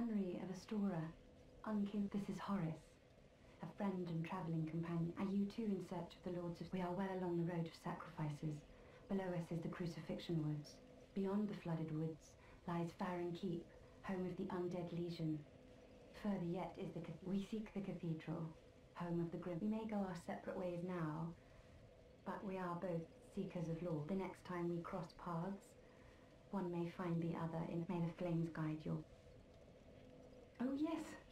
Anri of Astora, Unkin. This is Horace, a friend and travelling companion. Are you too in search of the Lords of... We are well along the road of sacrifices. Below us is the Crucifixion Woods. Beyond the flooded woods lies Farron Keep, home of the Undead Legion. Further yet is the... We seek the cathedral, home of the Grim. We may go our separate ways now, but we are both seekers of law. The next time we cross paths, one may find the other in... May the flames guide your...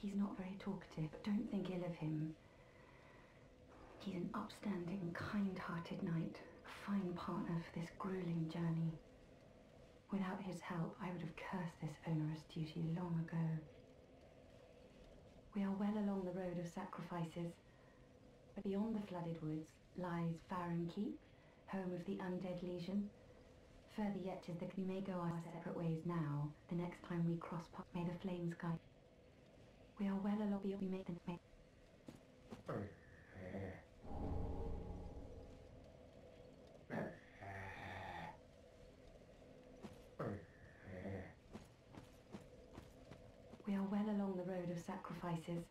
He's not very talkative, don't think ill of him. He's an upstanding, kind-hearted knight, a fine partner for this grueling journey. Without his help, I would have cursed this onerous duty long ago. We are well along the road of sacrifices, but beyond the flooded woods lies Farron Keep, home of the Undead Legion. Further yet is the... We may go our separate ways now. The next time we cross paths, may the flames guide. We are well along. The, may We are well along the road of sacrifices,